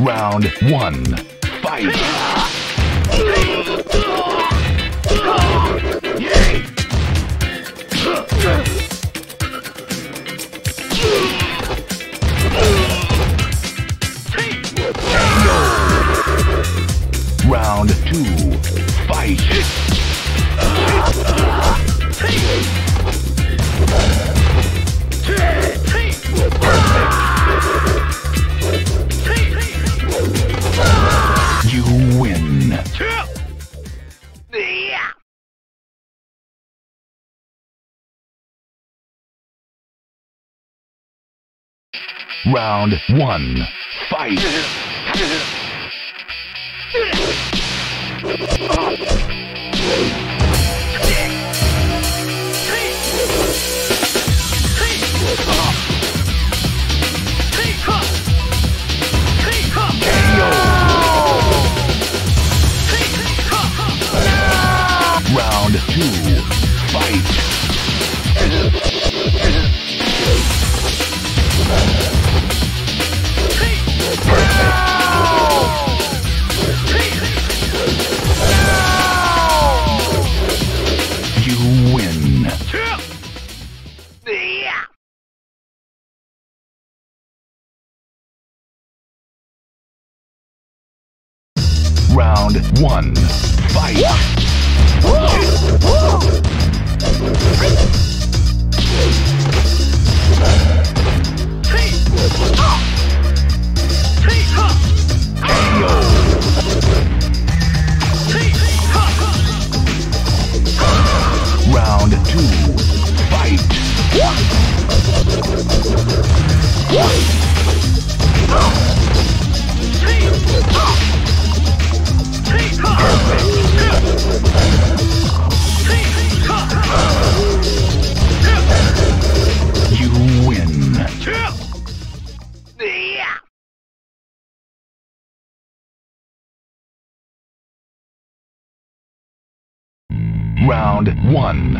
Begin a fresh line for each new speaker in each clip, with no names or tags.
Round one. Fight! Round one. Fight! Ah. Fight! Round one.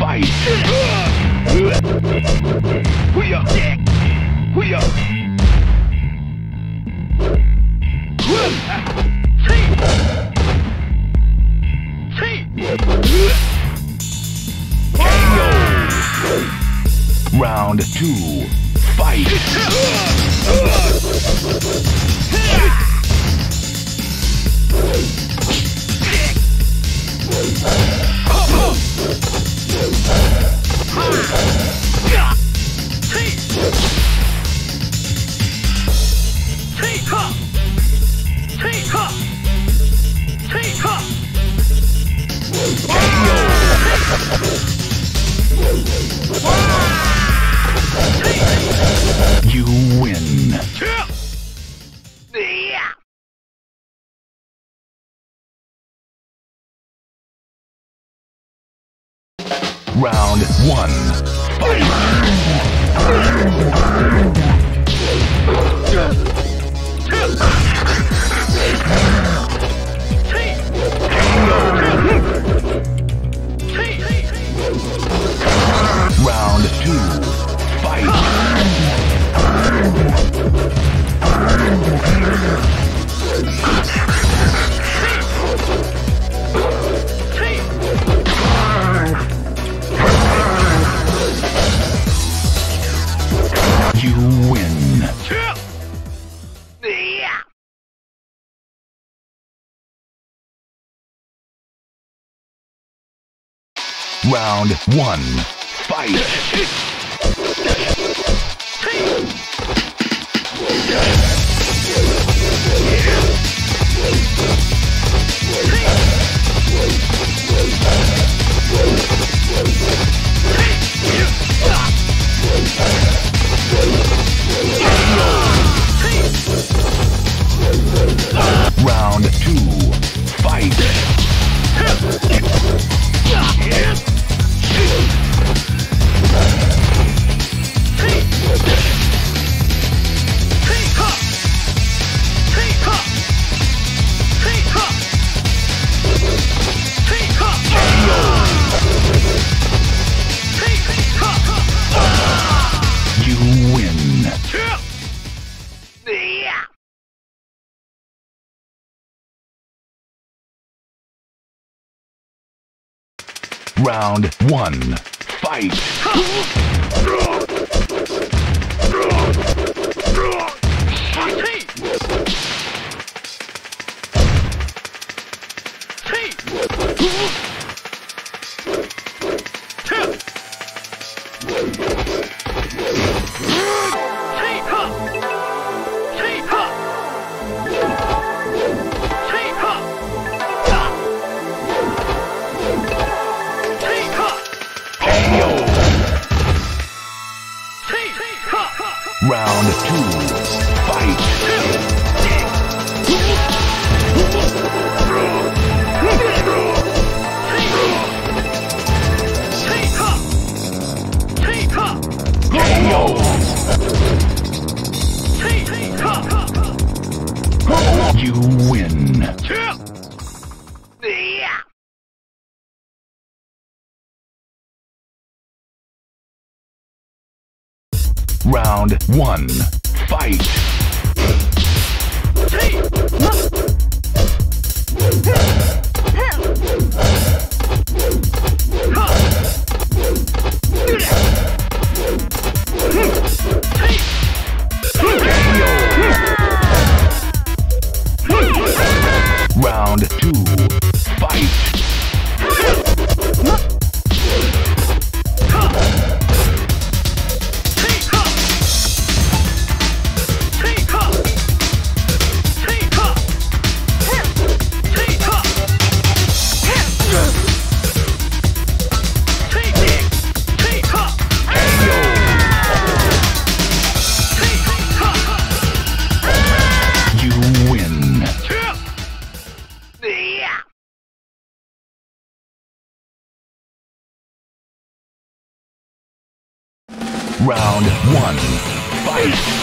Fight! You win. Yeah. Round one. Fight! Round one. Fight! Round one. Fight. Round one. Fight. Round Round one. Fight.